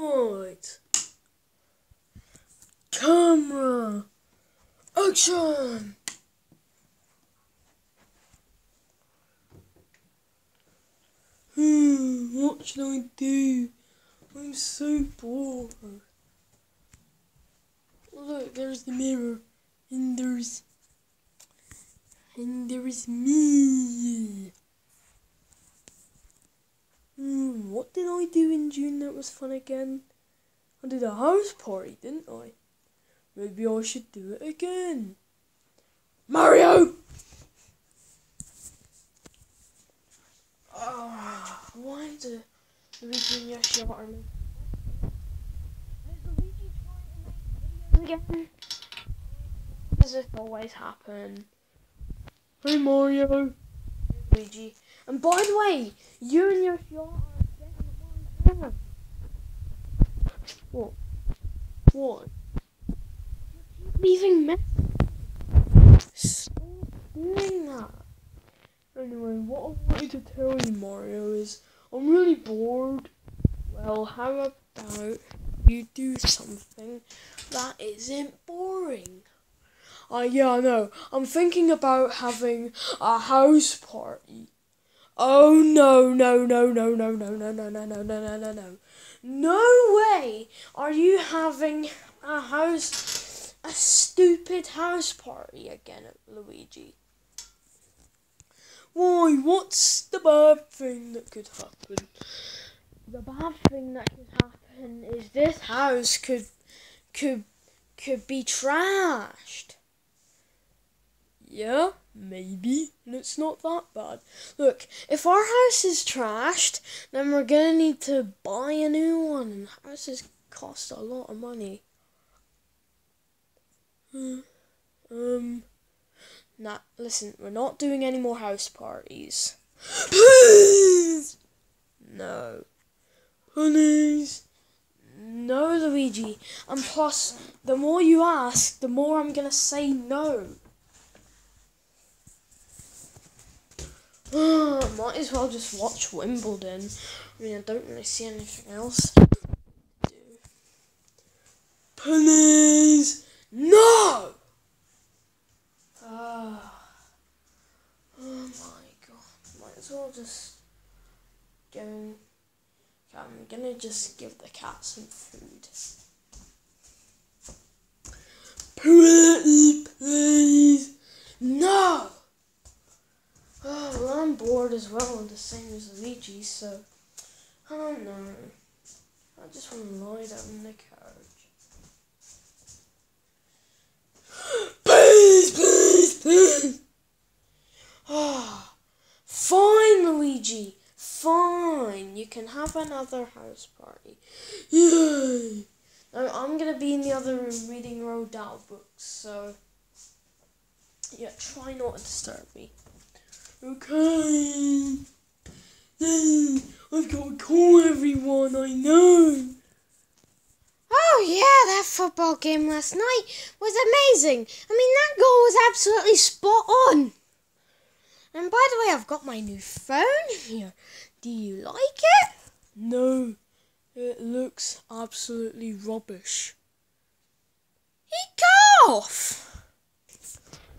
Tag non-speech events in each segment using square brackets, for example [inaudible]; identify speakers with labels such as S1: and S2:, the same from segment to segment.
S1: Right. Camera. Action. Hmm, what should I do? I'm so bored. Look, there's the mirror. And there's... And there's me. Hmm, what did I do in June that was fun again? I did a house party, didn't I? Maybe I should do it again. Mario! Oh, why do Luigi and Yoshi are me?
S2: again.
S1: Does this always happen? Hey Mario! Luigi. And by the way, you and Yoshi are getting at What? What?
S2: Leaving me.
S1: Stop doing that. Anyway, what I wanted to tell you, Mario, is I'm really bored. Well, how about you do something that isn't boring? Uh, yeah, I know. I'm thinking about having a house party. Oh no, no, no, no, no, no, no, no, no, no, no, no, no, no. Way are you having a house, a stupid house party again Luigi. Why, what's the bad thing that could happen? The bad thing that could happen is this house could, could, could be trashed. Yeah, maybe. It's not that bad. Look, if our house is trashed, then we're gonna need to buy a new one. And houses cost a lot of money. um, nah, listen, we're not doing any more house parties. Please! No. Please? No, Luigi. And plus, the more you ask, the more I'm gonna say no. [gasps] Might as well just watch Wimbledon. I mean, I don't really see anything else. Please, no! Ah. [sighs] oh my god. Might as well just go. I'm gonna just give the cat some food. Please, please, no! Oh, well, I'm bored as well, the same as Luigi, so I don't know. I just want to lie down in the couch. [gasps] Please, please, please! Ah, [sighs] fine, Luigi. Fine, you can have another house party. Yay! Now, I'm gonna be in the other room reading Roald Dahl books, so yeah, try not to disturb me. Okay. Yay! I've got to call everyone I know.
S2: Oh yeah, that football game last night was amazing. I mean, that goal was absolutely spot on. And by the way, I've got my new phone here. Do you like it?
S1: No, it looks absolutely rubbish.
S2: He off.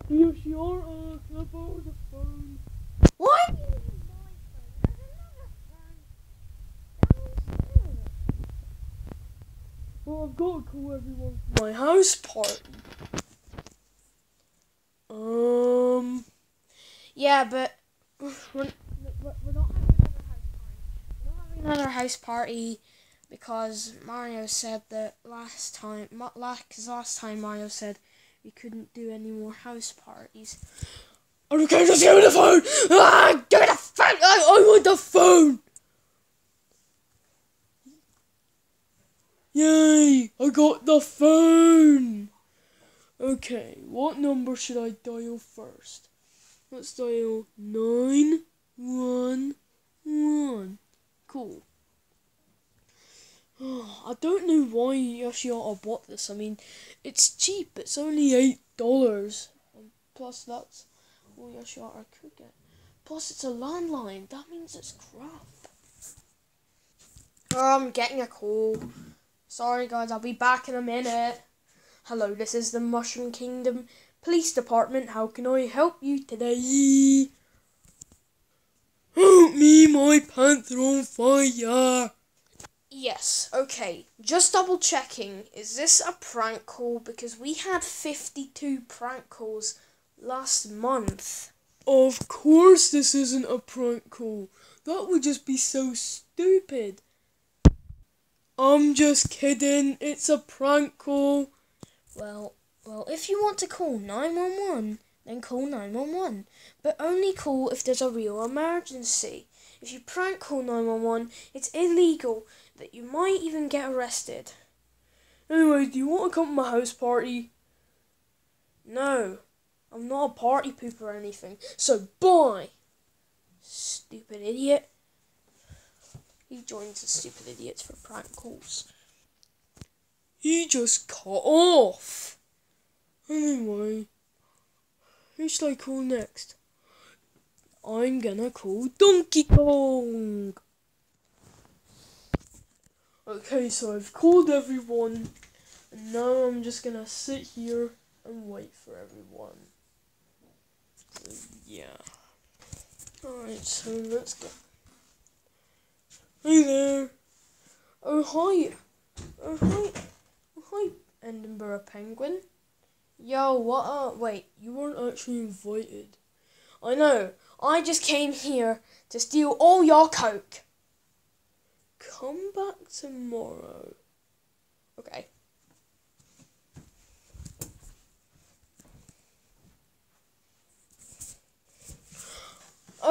S1: You sure uh, about the phone?
S2: Why?
S1: Well, I've got to call everyone for my house party. Um.
S2: Yeah, but we're, we're not having another house party. We're not having another house party because Mario said that last time, because last time Mario said we couldn't do any more house parties.
S1: Okay, just give me the phone! Ah, give me the phone! I, I want the phone! Yay! I got the phone! Okay, what number should I dial first? Let's dial 911. Cool. [sighs] I don't know why Yoshiata bought this. I mean, it's cheap. It's only $8. Plus, that's all Yoshiata could get. Plus, it's a landline. That means it's crap.
S2: Oh, I'm getting a call. Sorry, guys, I'll be back in a minute. Hello, this is the Mushroom Kingdom Police Department. How can I help you today?
S1: Help me, my pants are on fire.
S2: Yes, okay. Just double checking. Is this a prank call? Because we had 52 prank calls last month.
S1: Of course, this isn't a prank call. That would just be so stupid. I'm just kidding. It's a prank call.
S2: Well, well, if you want to call 911, then call 911. But only call if there's a real emergency. If you prank call 911, it's illegal that you might even get arrested.
S1: Anyway, do you want to come to my house party?
S2: No, I'm not a party pooper or anything. So bye, stupid idiot. He joins the stupid idiots for prank calls.
S1: He just cut off. Anyway, who should I call next? I'm gonna call Donkey Kong. Okay, so I've called everyone, and now I'm just gonna sit here and wait for everyone. Yeah. Alright, so let's go. Hey there. Oh, hi. Oh, hi. Oh, hi, Edinburgh Penguin.
S2: Yo, what up? Wait,
S1: You weren't actually invited.
S2: I know. I just came here to steal all your coke.
S1: Come back tomorrow.
S2: Okay.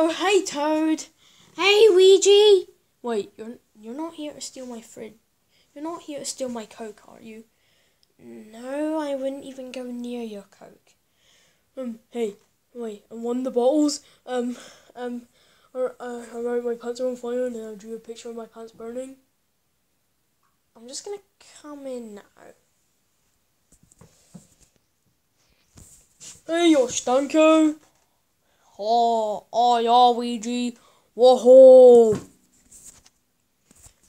S2: Oh, hey, Toad. Hey, Ouija. Wait, you're you're not here to steal my fridge. You're not here to steal my coke, are you? No, I wouldn't even go near your coke.
S1: Um, hey, wait, and won the bottles, um, um, or, uh, I wrote my pants are on fire and I drew a picture of my pants burning.
S2: I'm just gonna come in now.
S1: Hey, you're Stanko.
S2: Oh, oh, yeah, Ouija. Whoa.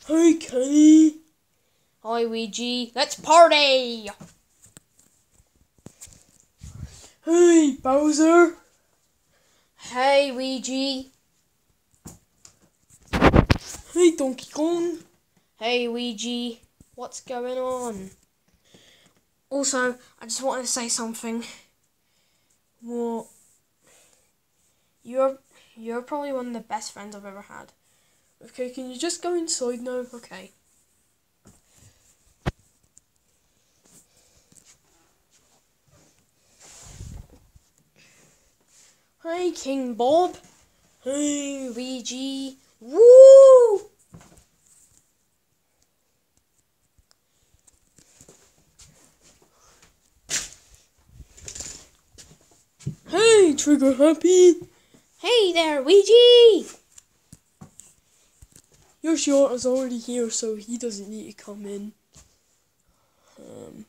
S1: Hey, Kenny.
S2: Hi, Ouija. Let's party.
S1: Hey, Bowser.
S2: Hey, Ouija.
S1: Hey, Donkey Kong.
S2: Hey, Ouija. What's going on? Also, I just wanted to say something.
S1: What?
S2: You're you're probably one of the best friends I've ever had.
S1: Okay, can you just go inside now?
S2: Okay. Hi, King Bob.
S1: Hey,
S2: Ouija. Woo!
S1: hey, Trigger Happy.
S2: Hey there, Ouija!
S1: Yoshi is already here, so he doesn't need to come in. Um.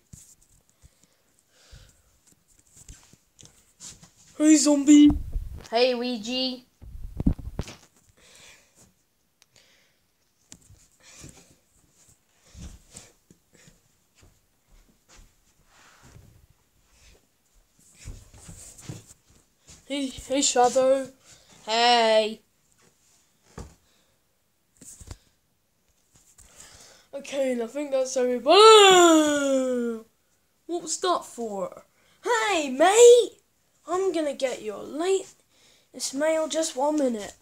S1: Hey, zombie.
S2: Hey, Ouija.
S1: Hey, hey, Shadow.
S2: Hey.
S1: Okay, and I think that's everybody. What was that for?
S2: Hey, mate! I'm gonna get your late. This mail just one minute.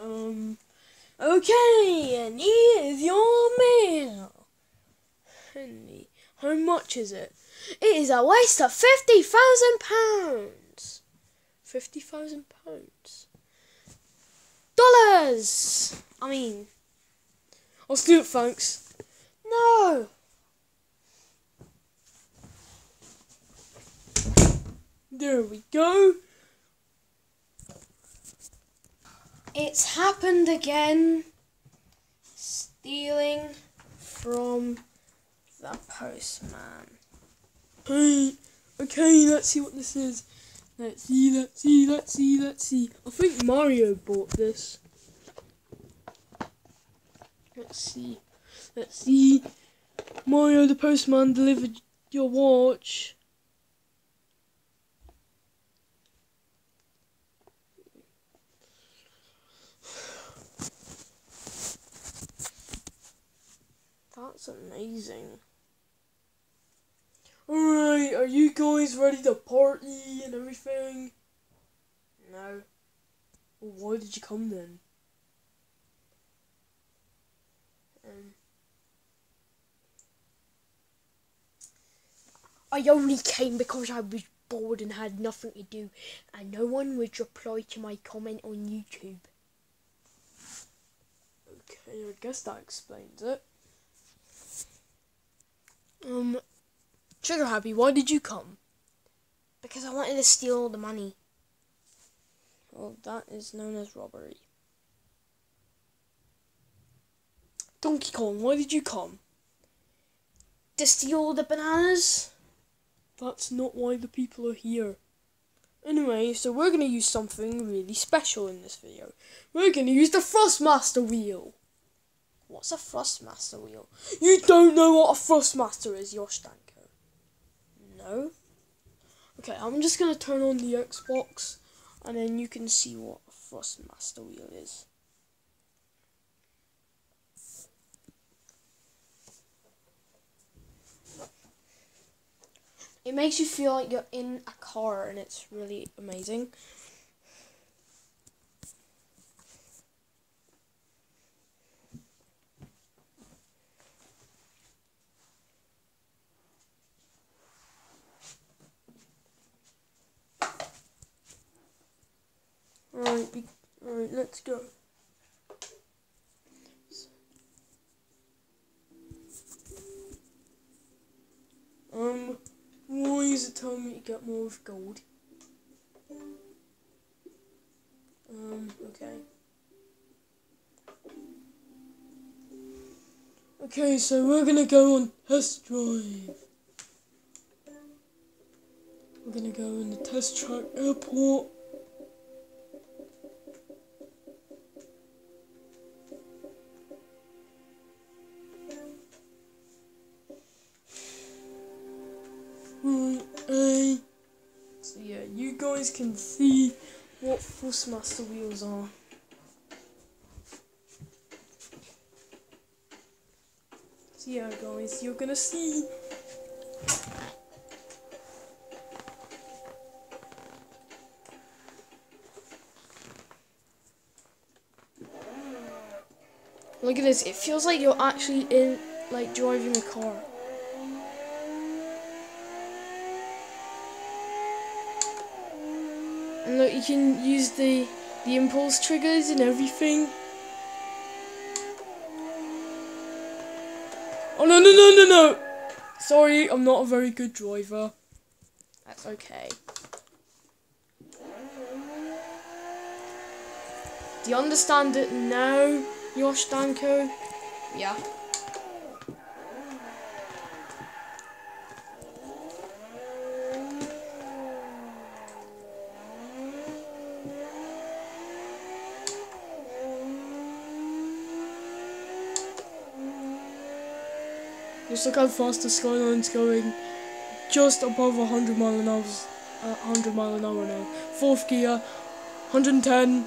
S1: Um,
S2: Okay, and here's your mail.
S1: Henry, how much is it?
S2: It is a waste of fifty thousand pounds.
S1: Fifty thousand pounds.
S2: Dollars. I mean,
S1: I'll do it, thanks.
S2: no.
S1: There we go.
S2: It's happened again. Stealing from the postman.
S1: Hey, okay, let's see what this is. Let's see, let's see, let's see, let's see. I think Mario bought this. Let's see. Let's see. Mario the postman delivered your watch. That's amazing. Alright, are you guys ready to party and everything? No. Well, why did you come then? Um,
S2: I only came because I was bored and had nothing to do, and no one would reply to my comment on YouTube.
S1: okay, I guess that explains it. Um, Trigger Happy, why did you come?
S2: Because I wanted to steal all the money.
S1: Well, that is known as robbery. Donkey Kong, why did you come?
S2: To steal all the bananas?
S1: That's not why the people are here. Anyway, so we're gonna use something really special in this video. We're gonna use the Thrustmaster wheel.
S2: What's a Thrustmaster wheel?
S1: You don't know what a Thrustmaster is, Yosh Danko. Okay, I'm just gonna turn on the Xbox and then you can see what a Thrustmaster wheel is.
S2: It makes you feel like you're in a car and it's really amazing.
S1: Alright, be- alright, let's go. Um, why is it telling me to get more of gold? Um, okay. Okay, so we're gonna go on test drive. We're gonna go in the test track airport. Can see what Thrustmaster wheels are. So yeah, guys, you're gonna see. Look at this. It feels like you're actually in, like, driving a car. And look, you can use the the impulse triggers and everything. Oh no no no no no! Sorry, I'm not a very good driver. That's okay. Do you understand it now, Yosh?
S2: Yeah.
S1: Just look how fast the skyline's going. Just above 100 mile an hour. Uh, 100 mile an hour now. Fourth gear, 110.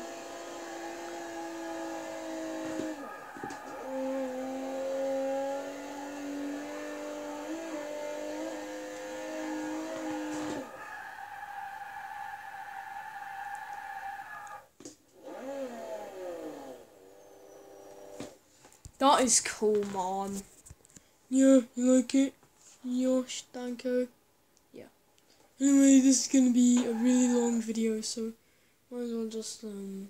S1: That is cool, man. Yeah, you like it? Yosh, Danko. Yeah. Anyway, this is gonna be a really long video, so might as well just um